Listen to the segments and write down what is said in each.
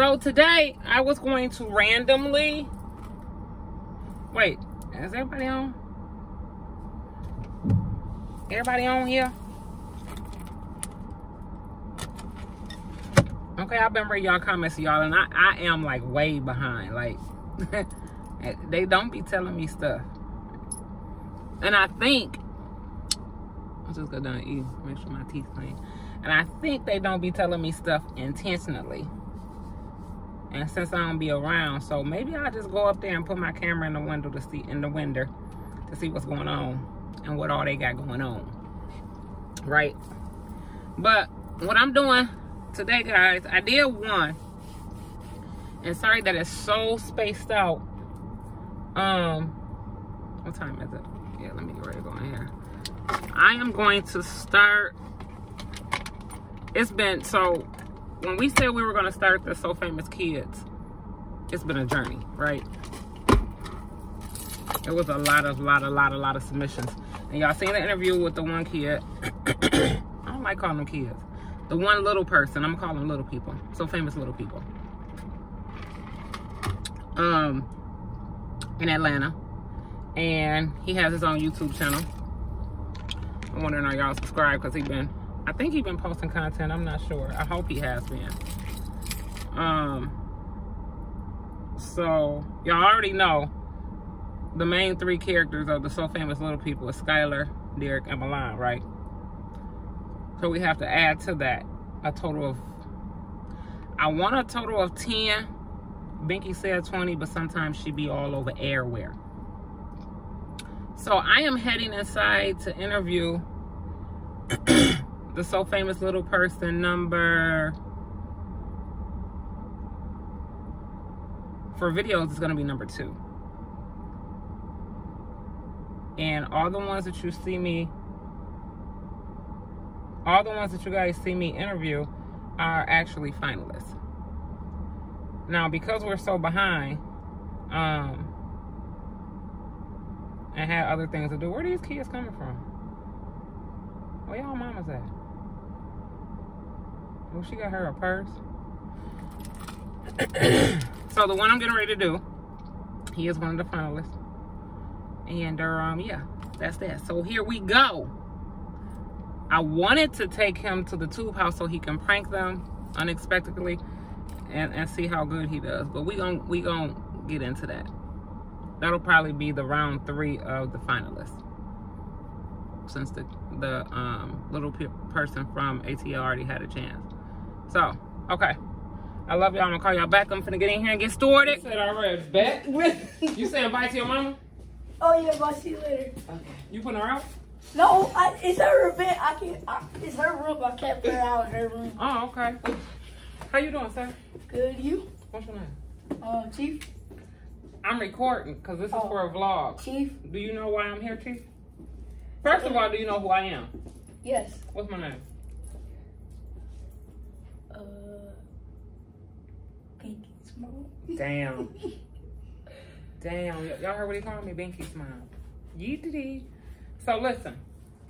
So today I was going to randomly wait, is everybody on? Everybody on here? Okay, I've been reading y'all comments, y'all, and I, I am like way behind. Like they don't be telling me stuff. And I think I'll just go down and eat, make sure my teeth clean. And I think they don't be telling me stuff intentionally. And since I don't be around, so maybe I'll just go up there and put my camera in the window to see in the window to see what's going on and what all they got going on. Right? But what I'm doing today, guys, I did one. And sorry that it's so spaced out. Um, what time is it? Yeah, let me get ready to go in here. I am going to start. It's been so when we said we were going to start the So Famous Kids, it's been a journey, right? It was a lot of, lot, a lot, a lot of submissions. And y'all seen the interview with the one kid. I don't like calling them kids. The one little person. I'm calling them little people. So famous little people. Um, in Atlanta. And he has his own YouTube channel. I'm wondering are y'all subscribed because he been I think he's been posting content. I'm not sure. I hope he has been. Um, so y'all already know the main three characters of the So Famous Little People is Skylar, Derek, and Milan, right? So we have to add to that a total of, I want a total of 10. Binky said 20, but sometimes she'd be all over airware. So I am heading inside to interview the so famous little person number for videos is going to be number two. And all the ones that you see me all the ones that you guys see me interview are actually finalists. Now because we're so behind um and had other things to do where these kids coming from? Where y'all mamas at Oh, she got her a purse. so the one I'm getting ready to do, he is one of the finalists. And um, yeah, that's that. So here we go. I wanted to take him to the tube house so he can prank them unexpectedly and, and see how good he does. But we gon' we gonna get into that. That'll probably be the round three of the finalists. Since the the um, little person from ATL already had a chance. So, okay. I love y'all. I'm gonna call y'all back. I'm finna get in here and get started. You said already back. you saying bye to your mama? Oh yeah, bye. See you later. Okay. You putting her out? No, I, it's her event. I can't. I, it's her room. I can't put her out in her room. Oh, okay. How you doing, sir? Good. You? What's your name? Um, Chief. I'm recording because this is oh. for a vlog. Chief. Do you know why I'm here, Chief? First of all, do you know who I am? Yes. What's my name? Damn. Damn. Y'all heard what he called me? Binky Smile. Yeetity. So listen.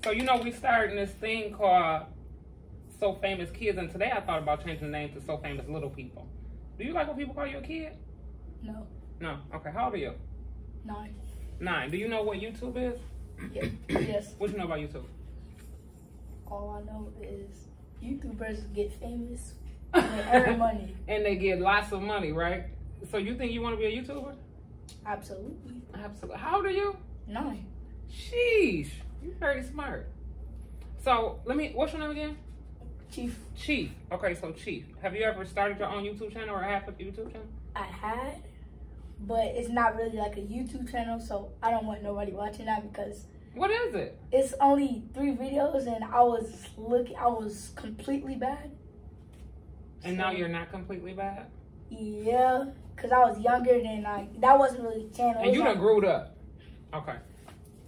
So you know we starting this thing called So Famous Kids, and today I thought about changing the name to So Famous Little People. Do you like when people call you a kid? No. No. Okay. How old are you? Nine. Nine. Do you know what YouTube is? Yeah. yes. What you know about YouTube? All I know is YouTubers get famous and earn money. and they get lots of money, right? So you think you want to be a YouTuber? Absolutely. Absolutely. How old are you? Nine. Sheesh. You're very smart. So let me, what's your name again? Chief. Chief. Okay, so Chief. Have you ever started your own YouTube channel or have a YouTube channel? I had, but it's not really like a YouTube channel, so I don't want nobody watching that because. What is it? It's only three videos, and I was looking. I was completely bad. And so, now you're not completely bad. Yeah, cause I was younger than like that wasn't really channel. And you like, done grew up. Okay.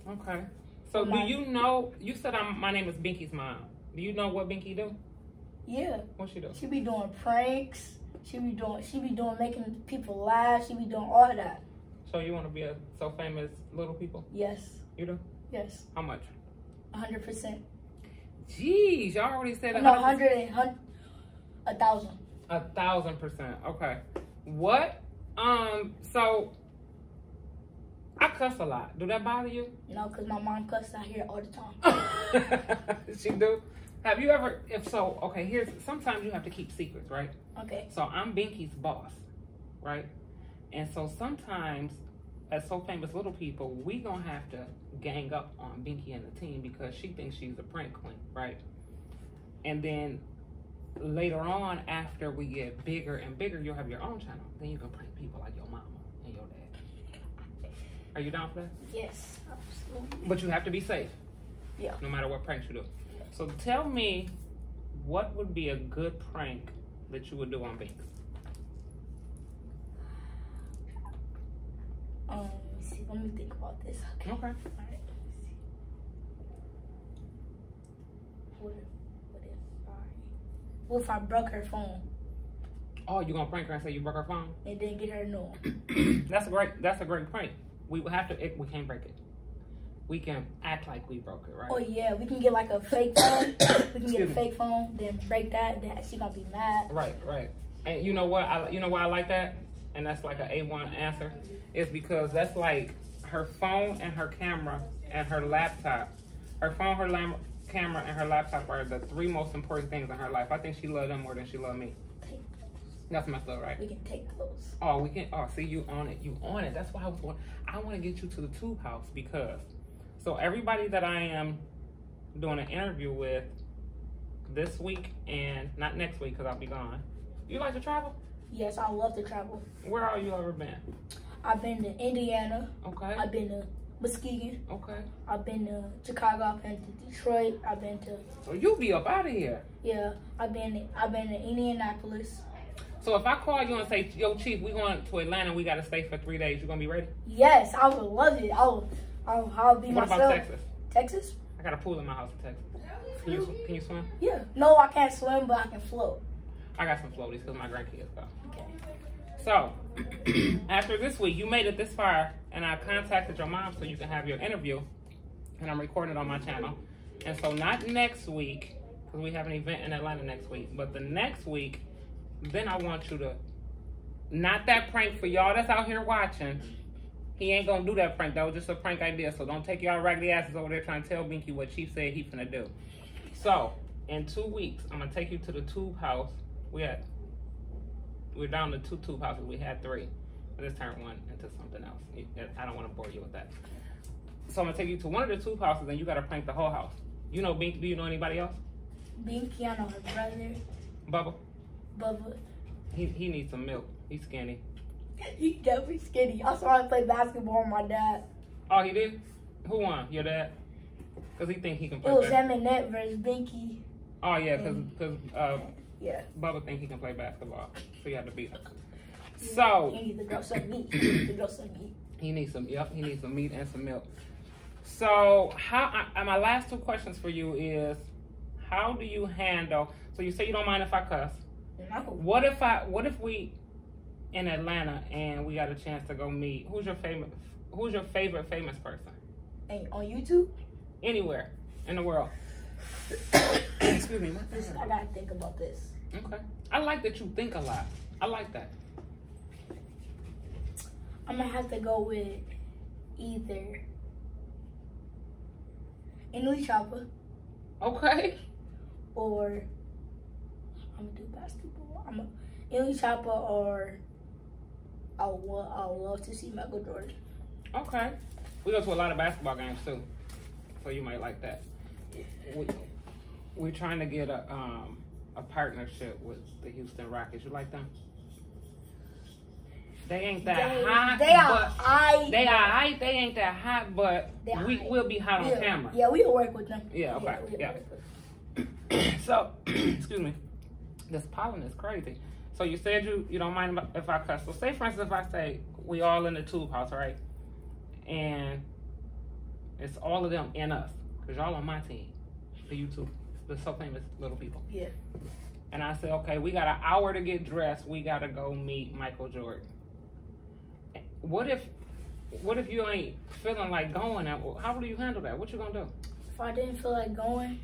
Okay. So do you know? You said I'm. My name is Binky's mom. Do you know what Binky do? Yeah. What she do? She be doing pranks. She be doing. She be doing making people laugh. She be doing all of that. So you want to be a so famous little people? Yes. You do? Yes. How much? hundred percent. Jeez, y'all already said No, 100%. hundred and hun- a thousand. A thousand percent. Okay. What? Um. So I cuss a lot. Do that bother you? No, because my mom cusses out here all the time. she do. Have you ever? If so, okay. Here's. Sometimes you have to keep secrets, right? Okay. So I'm Binky's boss, right? And so sometimes, as so famous little people, we gonna have to gang up on Binky and the team because she thinks she's a prank queen, right? And then later on, after we get bigger and bigger, you'll have your own channel. Then you can prank people like your mama and your dad. Are you down for that? Yes, absolutely. But you have to be safe. Yeah. No matter what pranks you do. So tell me, what would be a good prank that you would do on Binks? Um, let me see. Let me think about this. Okay. Okay. All right. Let me see. What if, what if I, what if I broke her phone Oh, you gonna prank her and say you broke her phone? and then get her a new that's a great. That's a great prank. We will have to. It, we can't break it. We can act like we broke it, right? Oh yeah, we can get like a fake phone. we can get Excuse a me. fake phone, then break that. Then she gonna be mad. Right, right. And you know what? I you know why I like that? And that's like a A one answer. Is because that's like her phone and her camera and her laptop. Her phone, her lam- camera, and her laptop are the three most important things in her life. I think she loved them more than she loved me. That's messed up, right? we can take those. Oh, we can. Oh, see, you on it. You on it. That's why I was. want- I want to get you to the tube house because, so everybody that I am doing an interview with this week and not next week because I'll be gone. You like to travel? Yes, I love to travel. Where all you ever been? I've been to Indiana. Okay. I've been to Muskegon. Okay. I've been to Chicago. I've been to Detroit. I've been to So you be up out of here. yeah. I've been I've been to Indianapolis. So if I call you and say, "Yo, Chief, we going to Atlanta. We got to stay for three days. You gonna be ready?" Yes, I would love it. I would. I'll, I'll be What myself. about Texas? Texas? I got a pool in my house in Texas. Can you can you swim? Yeah. No, I can't swim, but I can float. I got some floaties because my grandkids go. Okay. So, after this week, you made it this far, and I contacted your mom so you can have your interview, and I'm recording it on my channel. And so, not next week, because we have an event in Atlanta next week, but the next week, then I want you to, not that prank for y'all that's out here watching. He ain't gonna do that prank. That was just a prank idea. So don't take y'all raggedy asses over there trying to tell Binky what Chief said he finna do. So in two weeks, I'm gonna take you to the tube house. We had we're down to two tube houses. We had three. I just turned one into something else. I don't want to bore you with that. So I'm gonna take you to one of the tube houses, and you gotta prank the whole house. You know Binky? Do you know anybody else? Binky, I know her brother, Bubba? Bubba. He he needs some milk. He's skinny. He definitely skinny. I saw him play basketball with my dad. Oh, he did. Who won? Your dad? Cause he think he can play. It was bas- him and Net versus Binky. Oh yeah, cause cause uh, Yeah. Bubba think he can play basketball, so you have to beat him. So He needs to grow some meat. He needs to grow some meat. He needs some. Yep, he needs some meat and some milk. So, how? Uh, my last two questions for you is, how do you handle? So you say you don't mind if I cuss. No. What if I? What if we in Atlanta and we got a chance to go meet? Who's your favorite? Who's your favorite famous person Hey, on YouTube? anywhere in the world? Excuse me. Listen. I gotta think about this. Okay. I like that you think a lot. I like that. I'm gonna have to go with either Emily Chopper Okay. or I'm gonna do basketball. I'm a, Emily Chopper or I would I would love to see Michael Jordan. Okay. We go to a lot of basketball games too, so you might like that. We, we're trying to get a um a partnership with the Houston Rockets. You like them? They ain't that they, hot, they are high. they are high. They ain't that hot, but we will be hot on camera. Yeah, we'll work with them. Yeah, okay, yeah. them. so, excuse me. This pollen is crazy. So you said you you don't mind if I cuss. So say for instance, if I say we all in the tube house, right? And it's all of them and us, cause y'all on my team, the YouTube, the so famous little people. Yeah. And I said, okay, we got an hour to get dressed. We gotta go meet Michael Jordan. What if, what if you ain't feeling like going? How do you handle that? What you gonna do? If I didn't feel like going,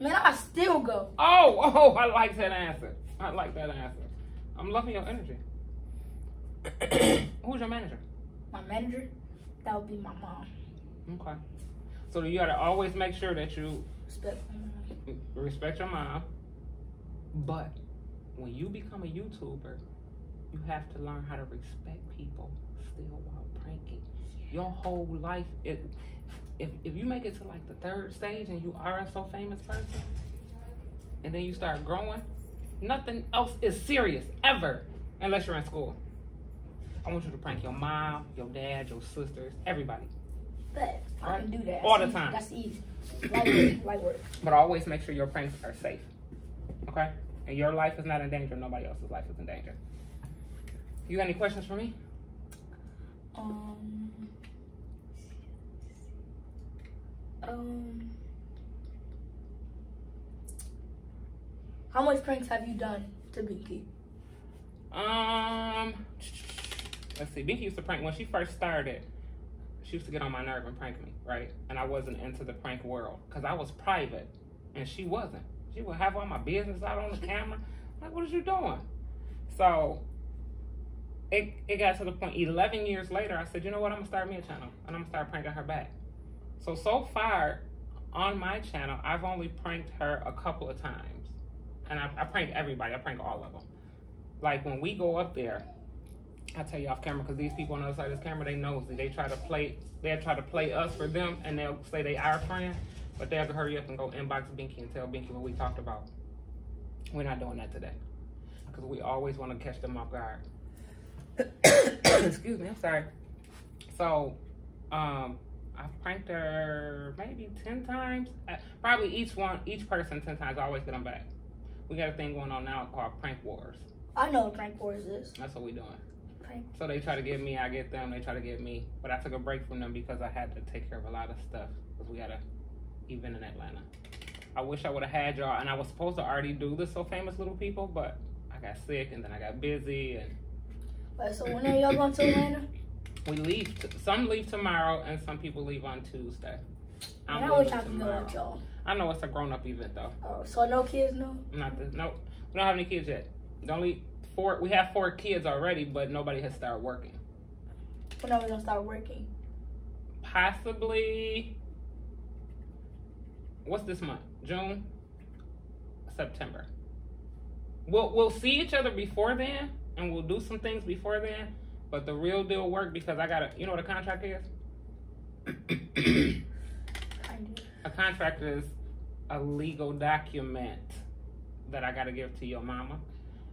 Man, I still go. Oh, oh, I like that answer. I like that answer. I'm loving your energy. Who's your manager? My manager, that would be my mom. Okay. So you gotta always make sure that you Respect mom. respect your mom. But when you become a YouTuber, you have to learn how to respect people still while pranking. Your whole life, it, if if you make it to like the third stage and you are a so famous person, and then you start growing, nothing else is serious ever unless you're in school. I want you to prank your mom, your dad, your sisters, everybody. But I can do that. All the easy. time. That's easy. Light work. Light work. But always make sure your pranks are safe. Okay? And your life is not in danger. Nobody else's life is in danger. You got any questions for me? Um. Um. How much pranks have you done to Binky? Um, let's see. Binky used to prank when she first started. She used to get on my nerve and prank me, right? And I wasn't into the prank world because I was private, and she wasn't. She would have all my business out on the camera. Like, what is you doing? So it it got to the point. Eleven years later, I said, you know what? I'm gonna start me a channel, and I'm gonna start pranking her back. So so far on my channel, I've only pranked her a couple of times, and I, I prank everybody. I prank all of them like when we go up there, I tell you off camera because these people on the other side of this camera they nosy. They try to play. They try to play us for them, and they'll say they are our friend, but they'll hurry up and go inbox Binky and tell Binky what we talked about. We're not doing that today because we always want to catch them off guard. Excuse me. I'm sorry. So, um, I've pranked her maybe ten times. Uh, Probably each one, each person ten times. I always get them back. We got a thing going on now called Prank Wars. I know what prank wars is. That's what we're doing. Prank. So they try to get me, I get them. They try to get me, but I took a break from them because I had to take care of a lot of stuff because we had a event in Atlanta. I wish I would have had y'all, and I was supposed to already do this so famous little people, but I got sick and then I got busy, and Wait, so when are y'all going to Atlanta? we leave. T- some leave tomorrow, and some people leave on Tuesday. I leaving wish I could go with y'all. I know it's a grown up event though. Oh, so no kids, no? Not the, no, we don't have any kids yet. The only four we have four kids already, but nobody has started working. When are we gonna start working? possibly what's this month? June? September. We'll we'll see each other before then and we'll do some things before then but the real deal work because i gotta you know what a contract is? A contract is a legal document that i gotta give to your mama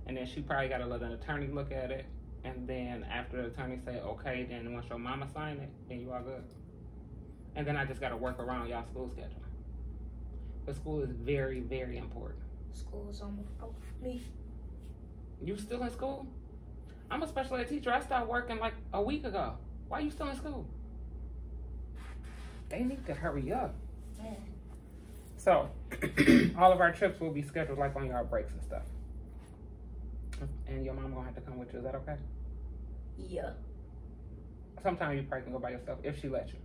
and then she probably gotta let an attorney look at it and then after the attorney say okay then once your mama sign it then you all good and then I just got to work around y'all school schedule. But school is very, very important. School is almost over for me. You still in school? I'm a special ed teacher. I started working like a week ago. Why you still in school? They need to hurry up. Man. So, all of our trips will be scheduled like on your breaks and stuff. And your mom gonna have to come with you. Is that okay? Yeah. Sometimes you probably can go by yourself if she lets you.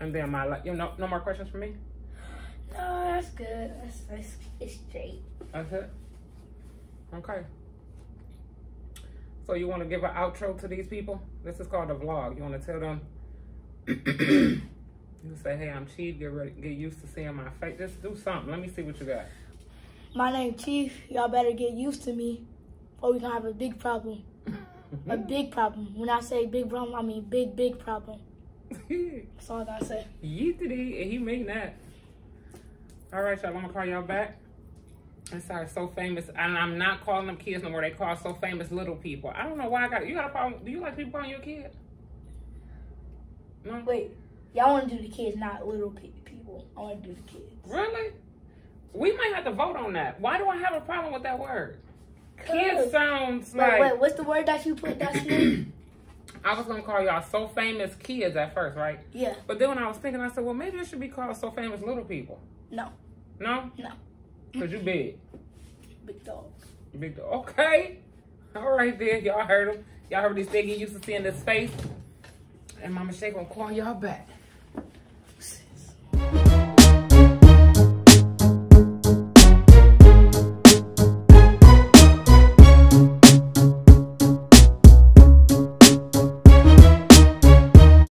And then my, you know, no more questions for me. No, that's good. That's, that's it's straight. That's it. Okay. So you want to give an outro to these people? This is called a vlog. You want to tell them? you say, "Hey, I'm Chief. Get ready. Get used to seeing my face. Just do something. Let me see what you got." My name Chief. Y'all better get used to me, or we gonna have a big problem. A big problem. When I say big problem, I mean big, big problem. That's all I gotta say. Yeetity, and he mean that. All right, y'all. I'm gonna call y'all back. I'm sorry, so famous, and I'm not calling them kids no more. They call so famous little people. I don't know why I got. You got a problem? Do you like people calling you a kid? No. Wait, y'all want to do the kids, not little pe- people. I want to do the kids. Really? We might have to vote on that. Why do I have a problem with that word? Kid sounds Wait, like wait, what's the word that you put? That's new? I was gonna call y'all so famous kids at first, right? Yeah. But then when I was thinking, I said, well, maybe it should be called so famous little people. No. No? No. Cause you big. Big dog. Big dog. Okay. All right, then. Y'all heard him. Y'all heard this thing. He used to see in his face. And Mama Shay gonna call y'all back.